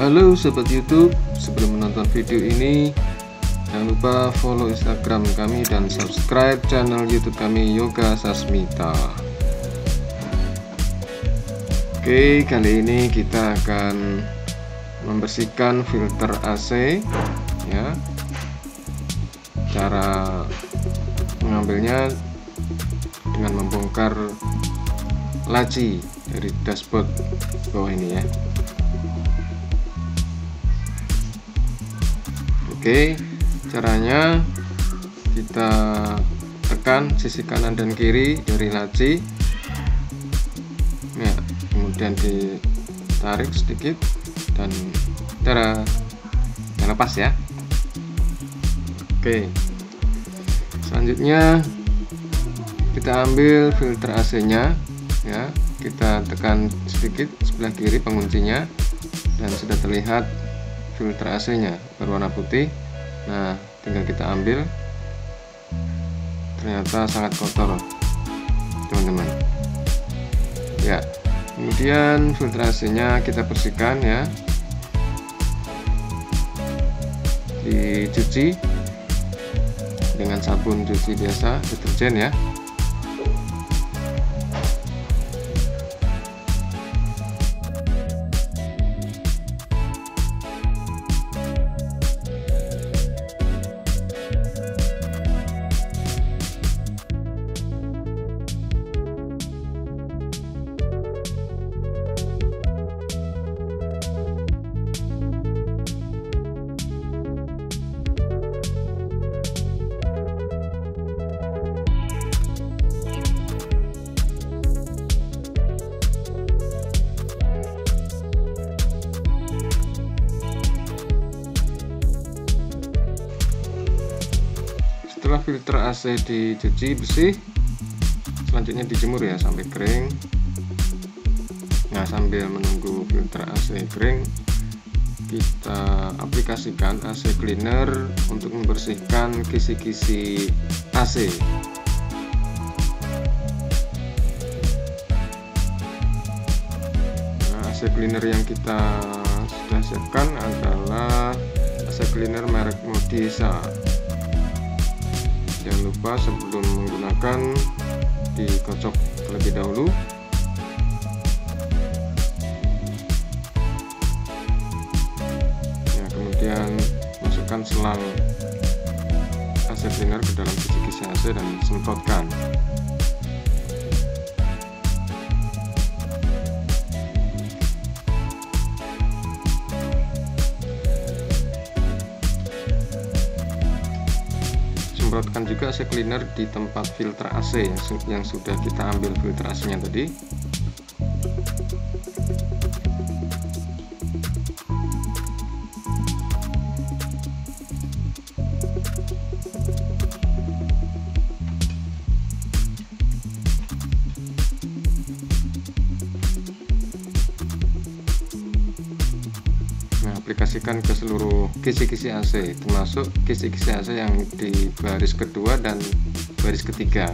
Halo sobat YouTube, sebelum menonton video ini jangan lupa follow Instagram kami dan subscribe channel YouTube kami Yoga Sasmita. Oke, kali ini kita akan membersihkan filter AC ya. Cara mengambilnya dengan membongkar laci dari dashboard bawah ini ya. Oke, caranya kita tekan sisi kanan dan kiri dari laci. Ya, kemudian ditarik sedikit dan cara dan lepas ya. Oke. Selanjutnya kita ambil filter AC-nya ya. Kita tekan sedikit sebelah kiri penguncinya dan sudah terlihat filter AC nya berwarna putih. Nah tinggal kita ambil. Ternyata sangat kotor teman-teman. Ya kemudian filter AC nya kita bersihkan ya. Dicuci dengan sabun cuci biasa deterjen ya setelah filter AC dicuci bersih. Selanjutnya dijemur ya sampai kering. Nah sambil menunggu filter AC kering kita aplikasikan AC cleaner untuk membersihkan kisi-kisi AC nah, AC cleaner yang kita sudah siapkan adalah AC cleaner merek Modisa jangan lupa sebelum menggunakan dikocok terlebih dahulu. Ya kemudian masukkan selang AC cleaner ke dalam kisi-kisi AC dan semprotkan semprotkan juga AC cleaner di tempat filter AC yang, yang sudah kita ambil filter AC nya tadi Nah, aplikasikan ke seluruh kisi-kisi AC, termasuk kisi-kisi AC yang di baris kedua dan baris ketiga.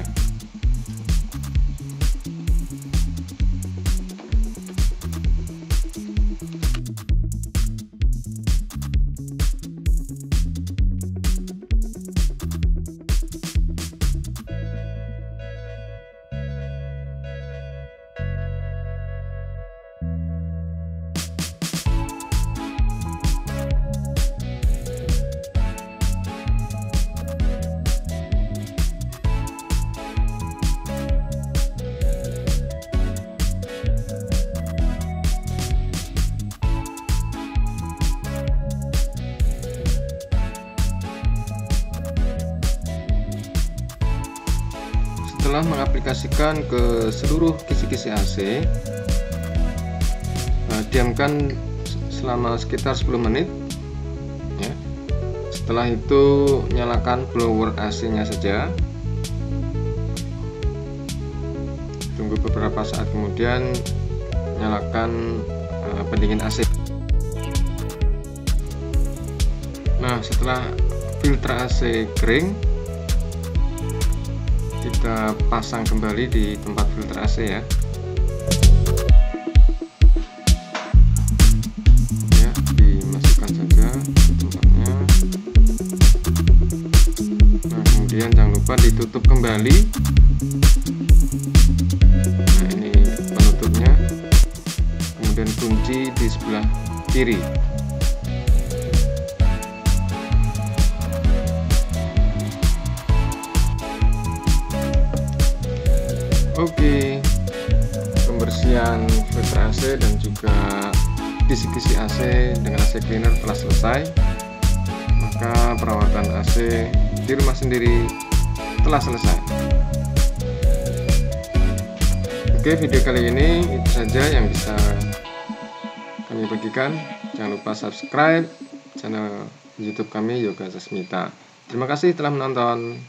Setelah mengaplikasikan ke seluruh kisi-kisi AC uh, diamkan selama sekitar 10 menit ya. setelah itu nyalakan blower AC nya saja. Tunggu beberapa saat kemudian nyalakan uh, pendingin AC nah setelah filter AC kering kita pasang kembali di tempat filter AC ya. Ya dimasukkan saja nah, kemudian jangan lupa ditutup kembali. Nah ini penutupnya. Kemudian kunci di sebelah kiri. Oke pembersihan filter AC dan juga kisi-kisi AC dengan AC cleaner telah selesai. Maka perawatan AC di rumah sendiri telah selesai. Oke video kali ini itu saja yang bisa kami bagikan. Jangan lupa subscribe channel youtube kami Yoga Sasmita. Terima kasih telah menonton